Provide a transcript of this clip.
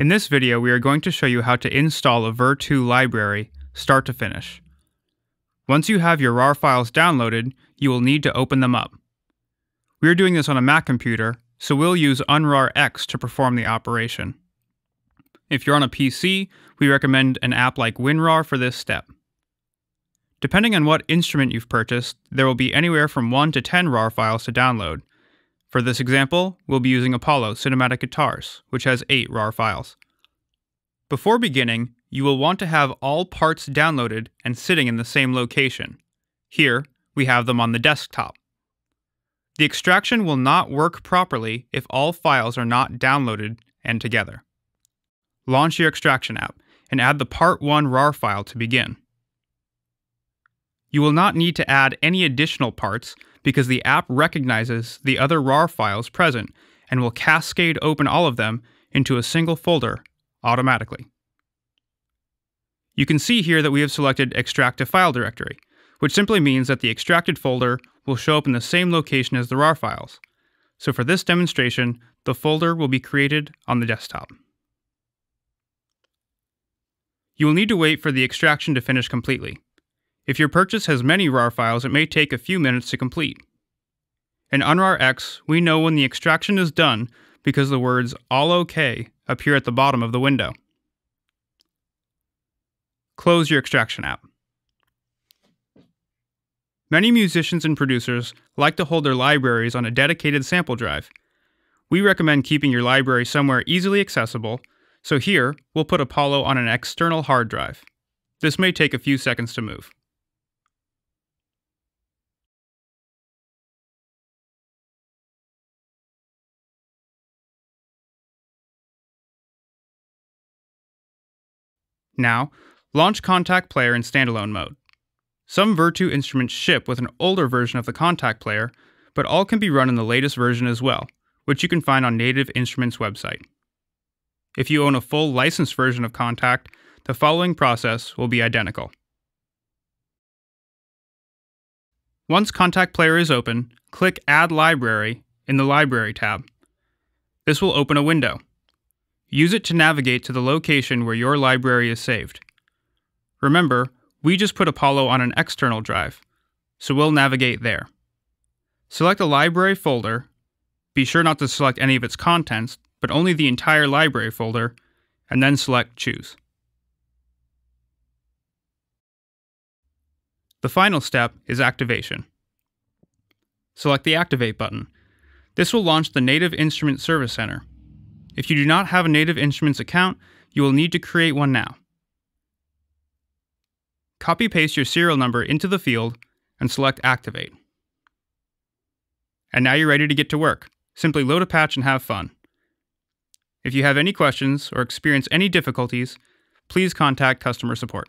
In this video, we are going to show you how to install a Vir2 library, start to finish. Once you have your RAR files downloaded, you will need to open them up. We are doing this on a Mac computer, so we'll use UnRARX to perform the operation. If you're on a PC, we recommend an app like WinRAR for this step. Depending on what instrument you've purchased, there will be anywhere from 1 to 10 RAR files to download. For this example, we'll be using Apollo Cinematic Guitars, which has 8 RAR files. Before beginning, you will want to have all parts downloaded and sitting in the same location. Here, we have them on the desktop. The extraction will not work properly if all files are not downloaded and together. Launch your extraction app and add the Part 1 RAR file to begin. You will not need to add any additional parts because the app recognizes the other RAR files present and will cascade open all of them into a single folder automatically. You can see here that we have selected Extract to File Directory, which simply means that the extracted folder will show up in the same location as the RAR files. So for this demonstration, the folder will be created on the desktop. You will need to wait for the extraction to finish completely. If your purchase has many RAR files, it may take a few minutes to complete. In UnRARX, we know when the extraction is done because the words All OK appear at the bottom of the window. Close your extraction app. Many musicians and producers like to hold their libraries on a dedicated sample drive. We recommend keeping your library somewhere easily accessible, so here we'll put Apollo on an external hard drive. This may take a few seconds to move. Now, launch Kontakt Player in standalone mode. Some Vir2 instruments ship with an older version of the Kontakt Player, but all can be run in the latest version as well, which you can find on Native Instruments website. If you own a full licensed version of Kontakt, the following process will be identical. Once Kontakt Player is open, click Add Library in the Library tab. This will open a window. Use it to navigate to the location where your library is saved. Remember, we just put Apollo on an external drive, so we'll navigate there. Select a library folder. Be sure not to select any of its contents, but only the entire library folder, and then select Choose. The final step is activation. Select the Activate button. This will launch the Native Instrument Service Center. If you do not have a Native Instruments account, you will need to create one now. Copy paste your serial number into the field and select Activate. And now you're ready to get to work. Simply load a patch and have fun. If you have any questions or experience any difficulties, please contact customer support.